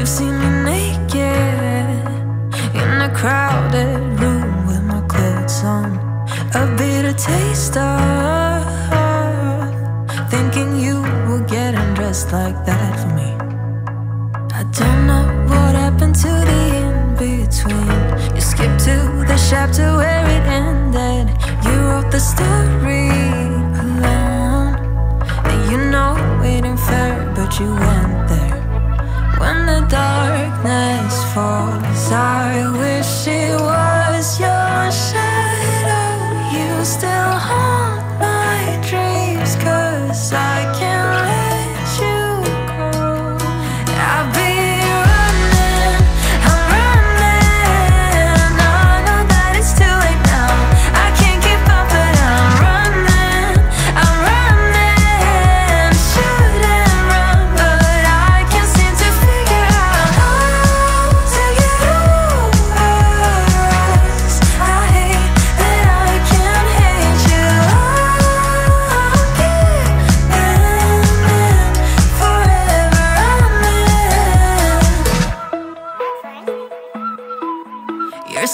You see me naked in a crowded room with my clothes on. A bitter taste of thinking you were getting dressed like that for me. I don't know what happened to the in between. You skipped to the chapter where it ended. You wrote the story alone. And you know it ain't fair, but you went still haunt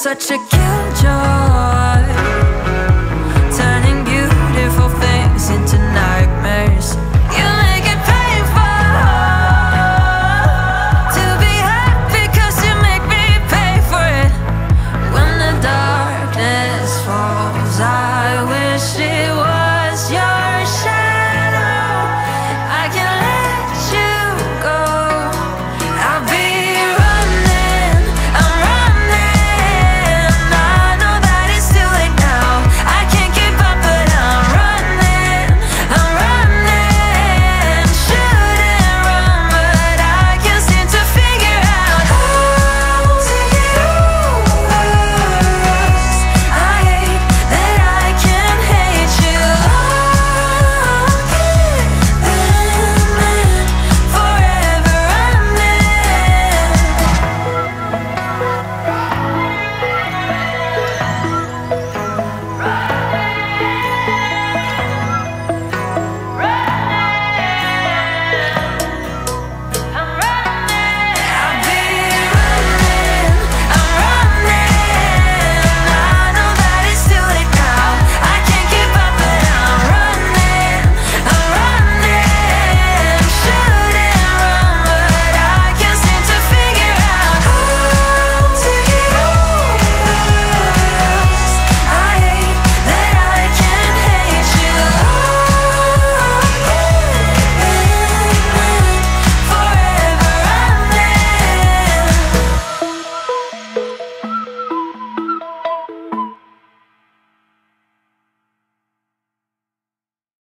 such a killjoy.